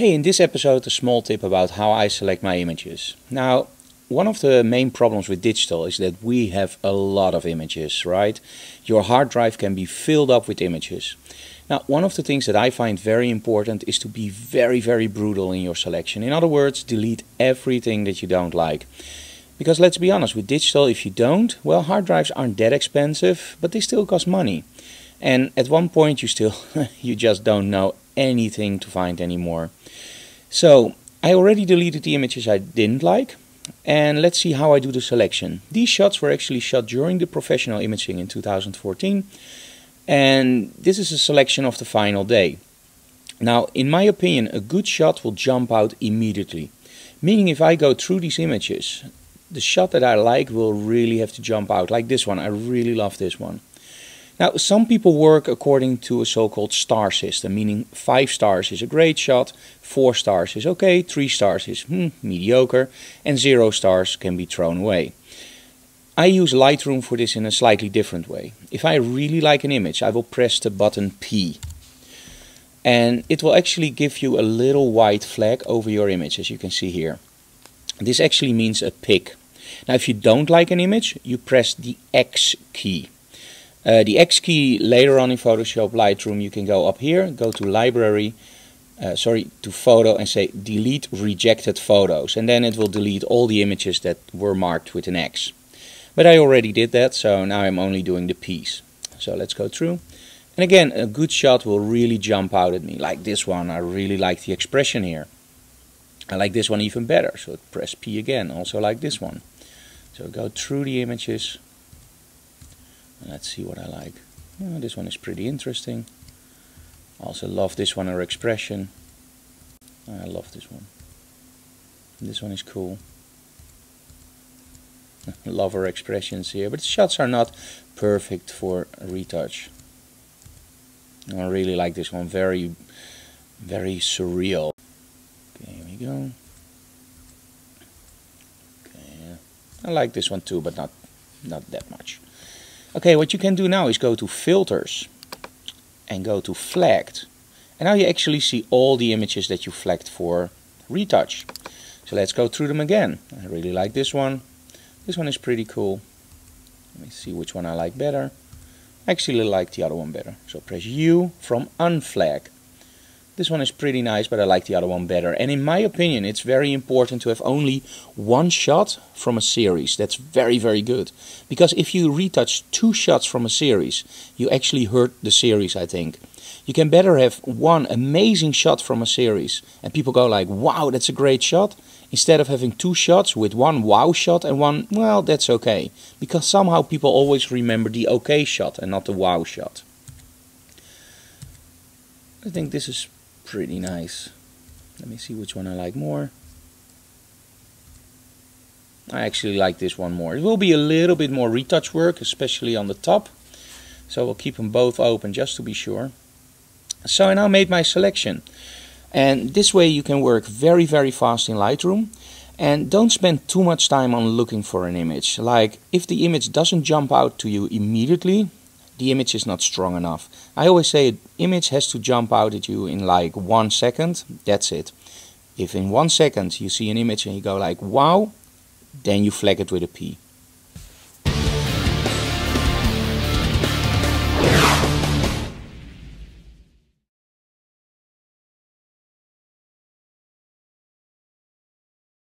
Hey, in this episode a small tip about how I select my images. Now, one of the main problems with digital is that we have a lot of images, right? Your hard drive can be filled up with images. Now, one of the things that I find very important is to be very, very brutal in your selection. In other words, delete everything that you don't like. Because let's be honest, with digital, if you don't, well, hard drives aren't that expensive, but they still cost money. And at one point you still, you just don't know anything to find anymore. So I already deleted the images I didn't like. And let's see how I do the selection. These shots were actually shot during the professional imaging in 2014. And this is a selection of the final day. Now, in my opinion, a good shot will jump out immediately. Meaning if I go through these images, the shot that I like will really have to jump out. Like this one, I really love this one. Now, some people work according to a so-called star system, meaning 5 stars is a great shot, 4 stars is okay, 3 stars is hmm, mediocre, and 0 stars can be thrown away. I use Lightroom for this in a slightly different way. If I really like an image, I will press the button P. And it will actually give you a little white flag over your image, as you can see here. This actually means a pick. Now, if you don't like an image, you press the X key. Uh, the X key later on in Photoshop Lightroom you can go up here, go to library, uh, sorry, to photo and say delete rejected photos and then it will delete all the images that were marked with an X. But I already did that so now I'm only doing the P's. So let's go through. And again a good shot will really jump out at me like this one. I really like the expression here. I like this one even better so press P again also like this one. So go through the images Let's see what I like. This one is pretty interesting. Also love this one, her expression. I love this one. This one is cool. love her expressions here, but the shots are not perfect for retouch. I really like this one, very, very surreal. Okay, here we go. Okay, I like this one too, but not, not that much. Okay, what you can do now is go to filters and go to flagged. And now you actually see all the images that you flagged for retouch. So let's go through them again. I really like this one. This one is pretty cool. Let me see which one I like better. I actually like the other one better. So press U from unflag. This one is pretty nice, but I like the other one better. And in my opinion, it's very important to have only one shot from a series. That's very, very good. Because if you retouch two shots from a series, you actually hurt the series, I think. You can better have one amazing shot from a series and people go like, wow, that's a great shot. Instead of having two shots with one wow shot and one, well, that's okay. Because somehow people always remember the okay shot and not the wow shot. I think this is pretty nice. Let me see which one I like more. I actually like this one more. It will be a little bit more retouch work, especially on the top. So we'll keep them both open just to be sure. So I now made my selection. And this way you can work very, very fast in Lightroom. And don't spend too much time on looking for an image. Like, if the image doesn't jump out to you immediately, the image is not strong enough. I always say an image has to jump out at you in like one second, that's it. If in one second you see an image and you go like wow, then you flag it with a P.